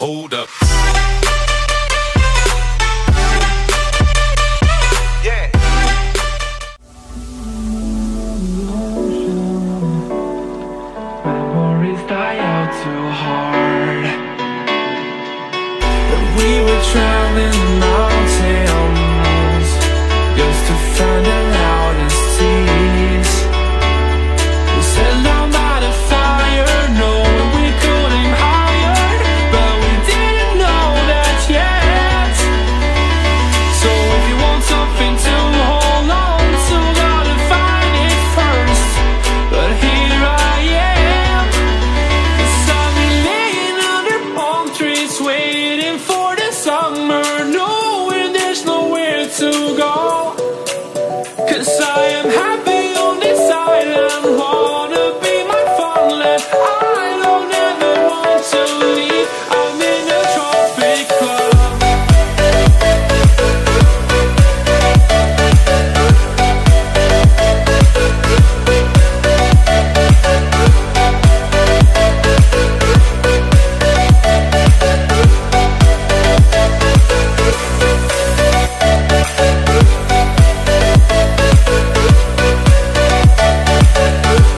Hold up. Yeah. Die out too hard. no